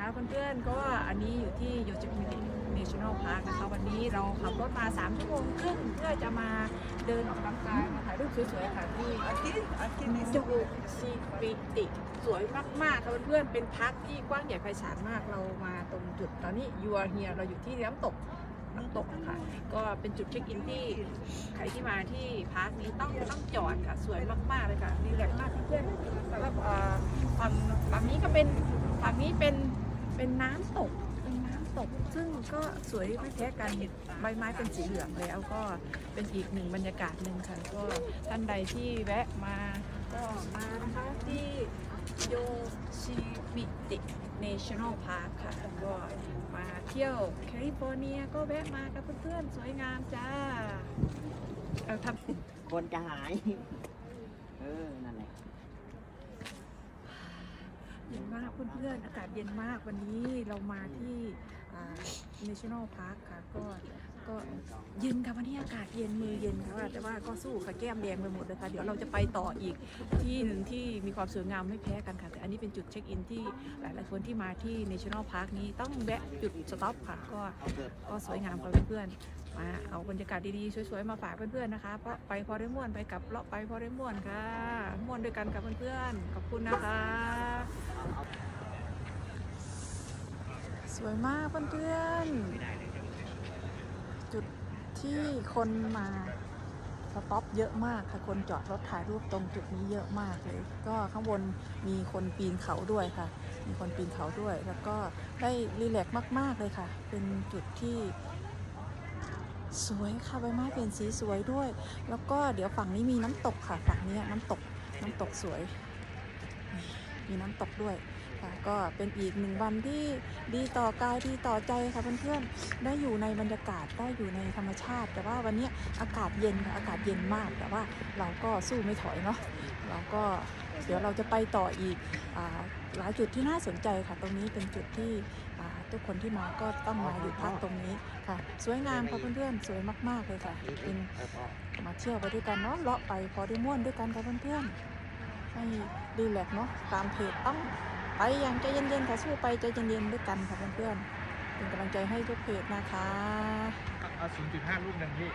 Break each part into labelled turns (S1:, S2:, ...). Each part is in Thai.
S1: คะเพื่อนๆก็อันนี้อยู่ที่โยจิมิ National Park นะคะวันนี้เราขับรถมา 3 ชั่วโมงครึ่งเพื่อจะมาเดินออกกำลังกายมาถ่ายรูปสวยๆค่ะที่
S2: Aquí, aquí en
S1: จู
S2: este
S1: ซีปิติสวยมากๆค่ะเพื่อนๆเป็นพักที่กว้างใหญ่ไพศาลมากเรามาตรงจุดตอนนี้ยูอาเฮียเราอยู่ที่น้ำตกน้ำตกค่ะ ก็เป็นจุดเช็คอินที่ใครที่มาที่พาร์คนี้ต้องต้องจอดค่ะ สวยมากๆเลยค่ะรีแลกมากเพื่อนๆแล้วก็อ่อฝั่งฝั่งนี้ก็เป็นฝั่งนี้เป็น เป็นน้ำตกเป็นน้ำตก ซึ่งก็สวยไม่แพ้กันใบไม้เป็นสีเหลืองแล้วก็เป็นอีกหนึ่งบรรยากาศหนึ่งค่ะก็ท่านใดที่แวะมาก็มานะคะที่โยชิมิติ National Park ค่ะก็มาเที่ยวแคลิฟอร์เนียก็แวะมากับเพื่อนๆ สวยงามจ้าเอาทำ
S3: คนจะหาย เออ นั่นแหละ
S1: เย็นมากเพื่อนๆ อากาศเย็นมากวันนี้เรามาที่ National Park ค่ะ ก็ก็เย็นค่ะวันนี้อากาศเย็นมือเย็นค่ะแต่ว่าก็สู้ค่ะแก้มแดงไปหมดเลยค่ะ เดี๋ยวเราจะไปต่ออีกที่หนึ่งที่มีความสวยงามไม่แพ้กันค่ะ แต่อันนี้เป็นจุดเช็คอินที่หลายๆคนที่มาที่ National Park นี้ต้องแวะจุดสต็อปค่ะ ก็ก็สวยงามค่ะเพื่อนๆ มาเอาบรรยากาศดีๆสวยๆมาฝากเพื่อนๆนะคะเพราะไปพอได้ม่วนไปกลับเลาะไปพอได้ม่วนค่ะม่วนด้วยกันกับเพื่อนๆขอบคุณนะคะ สวยมากเพื่อนๆจุดที่คนมาสต็อปเยอะมากค่ะคนจอดรถถ่ายรูปตรงจุดนี้เยอะมากเลย ก็ข้างบนมีคนปีนเขาด้วยค่ะ มีคนปีนเขาด้วย แล้วก็ได้รีแลกซ์มาก ๆเลยค่ะ เป็นจุดที่ สวยค่ะใบไม้เป็นสีสวยด้วย แล้วก็เดี๋ยวฝั่งนี้มีน้ำตกค่ะ ฝั่งนี้น้ำตกน้ำตกสวย มีน้ำตกด้วยค่ะก็เป็นอีกหนึ่งวันที่ดีต่อกายดีต่อใจค่ะเพื่อนๆได้อยู่ในบรรยากาศได้อยู่ในธรรมชาติ แต่ว่าวันนี้อากาศเย็นค่ะอากาศเย็นมาก แต่ว่าเราก็สู้ไม่ถอยเนาะเราก็เดี๋ยวเราจะไปต่ออีกอหลายจุดที่น่าสนใจค่ะ ตรงนี้เป็นจุดที่ ทุกคนที่มาก็ต้องมาอยู่พักตรงนี้ค่ะ สวยงามค่ะเพื่อนๆสวยมากๆเลยค่ะเป็นมาเที่ยวไปด้วยกันเนาะเลาะไปพอได้ม่วนด้วยกันค่ะเพื่อนๆให้ดีแลกซ์เนาะตามเพจต้องไปอย่างใจเย็นๆค่ะสู้ไปใจเย็นๆด้วยกันค่ะเพื่อนๆเป็นกำลังใจให้ทุกเพจนะคะ
S4: เอา0.5ลูกหนึ่งพี่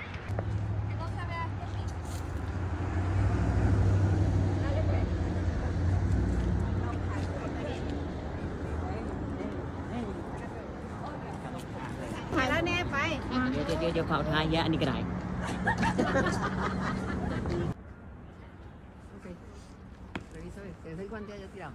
S3: เดี๋ยวเดี๋ยวเขาทายะอันนี้ก็ได้
S2: เดี๋ยวให้คนเดียวจะเตรียม